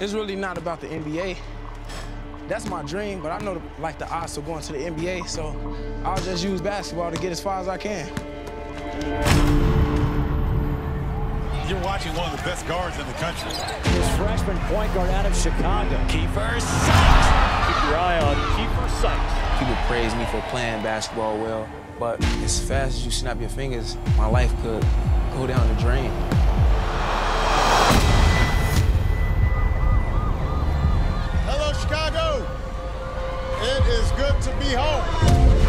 It's really not about the NBA. That's my dream, but I know, the, like, the odds of going to the NBA, so I'll just use basketball to get as far as I can. You're watching one of the best guards in the country. His freshman point guard out of Chicago. Keifer Sykes. Keep your eye on Keifer Sykes. People praise me for playing basketball well, but as fast as you snap your fingers, my life could go down the drain. Is good to be home.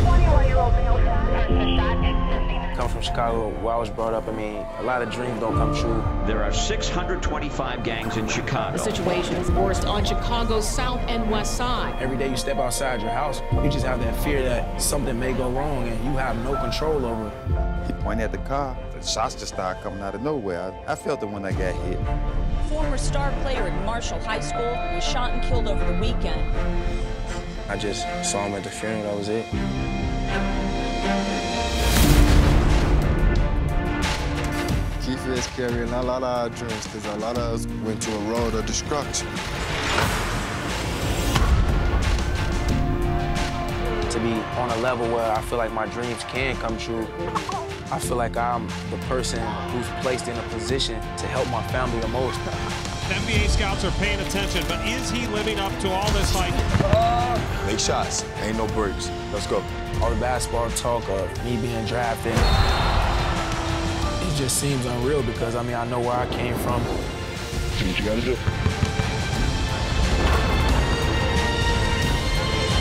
21-year-old male person shot and Come from Chicago, where I was brought up, I mean, a lot of dreams don't come true. There are 625 gangs in Chicago. The situation is worst on Chicago's south and west side. Every day you step outside your house, you just have that fear that something may go wrong and you have no control over it. He pointed at the car. The shots just started coming out of nowhere. I, I felt it when I got hit. Former star player at Marshall High School was shot and killed over the weekend. I just saw him at the funeral, that was it. Keifer is carrying a lot of our dreams because a lot of us went to a road of destruction. To be on a level where I feel like my dreams can come true, I feel like I'm the person who's placed in a position to help my family the most. NBA scouts are paying attention, but is he living up to all this hype? Make shots. Ain't no breaks. Let's go. All the basketball talk of me being drafted, it just seems unreal because, I mean, I know where I came from. Do what you gotta do.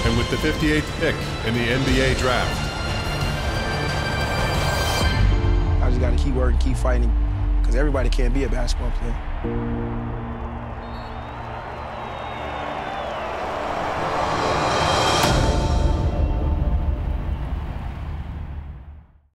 And with the 58th pick in the NBA draft, I just got to keep working, keep fighting, because everybody can't be a basketball player.